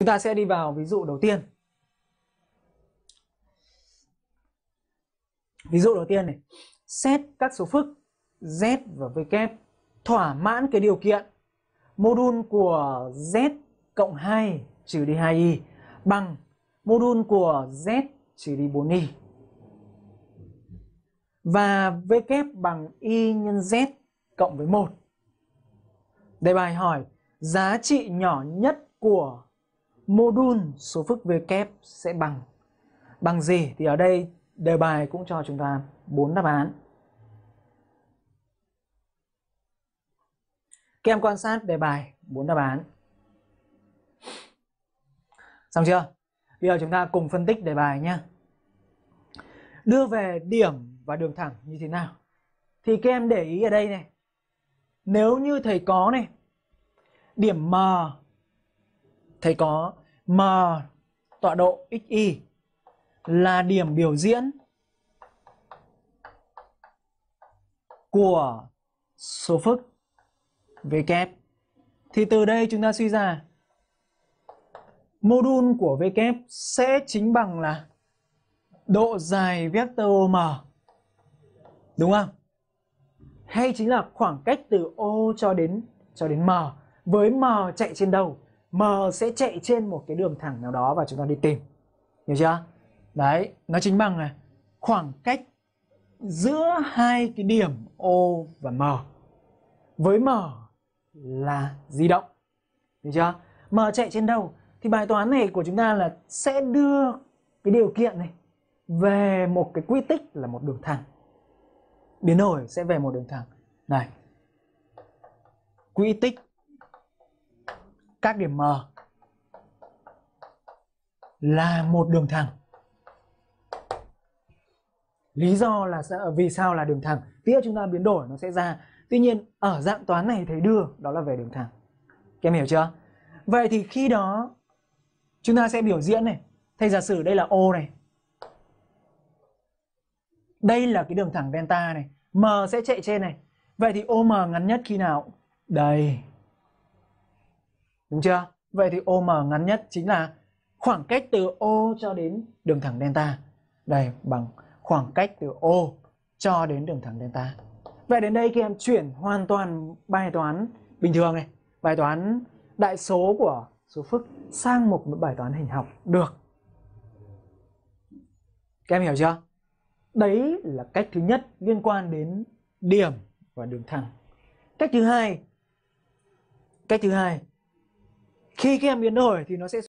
Chúng ta sẽ đi vào ví dụ đầu tiên. Ví dụ đầu tiên này, xét các số phức z và V kép thỏa mãn cái điều kiện mô đun của z cộng 2 trừ đi 2y bằng mô đun của z trừ đi 4y và v kép bằng y nhân z cộng với 1. Đề bài hỏi giá trị nhỏ nhất của mô số phức v kép sẽ bằng bằng gì thì ở đây đề bài cũng cho chúng ta bốn đáp án. Các em quan sát đề bài bốn đáp án. Xong chưa? Bây giờ chúng ta cùng phân tích đề bài nhé. Đưa về điểm và đường thẳng như thế nào? Thì các em để ý ở đây này. Nếu như thầy có này, điểm M, thầy có M tọa độ xy là điểm biểu diễn của số phức v kép. Thì từ đây chúng ta suy ra modulus của v kép sẽ chính bằng là độ dài vector m. Đúng không? Hay chính là khoảng cách từ O cho đến cho đến M. Với M chạy trên đâu M sẽ chạy trên một cái đường thẳng nào đó và chúng ta đi tìm. Hiểu chưa? Đấy, nó chính bằng này. Khoảng cách giữa hai cái điểm O và M. Với M là di động. Hiểu chưa? M chạy trên đâu thì bài toán này của chúng ta là sẽ đưa cái điều kiện này về một cái quy tích là một đường thẳng. Biến đổi sẽ về một đường thẳng. Này. Quy tích các điểm M là một đường thẳng. Lý do là vì sao là đường thẳng? Tí chúng ta biến đổi, nó sẽ ra. Tuy nhiên, ở dạng toán này thầy đưa, đó là về đường thẳng. Các em hiểu chưa? Vậy thì khi đó, chúng ta sẽ biểu diễn này. Thầy giả sử đây là O này. Đây là cái đường thẳng delta này. M sẽ chạy trên này. Vậy thì OM ngắn nhất khi nào? Đây đúng chưa vậy thì OM ngắn nhất chính là khoảng cách từ O cho đến đường thẳng delta đây bằng khoảng cách từ O cho đến đường thẳng delta. Vậy đến đây các em chuyển hoàn toàn bài toán bình thường này, bài toán đại số của số phức sang một bài toán hình học được. Các em hiểu chưa? Đấy là cách thứ nhất liên quan đến điểm và đường thẳng. Cách thứ hai, cách thứ hai, khi cái em biến đổi thì nó sẽ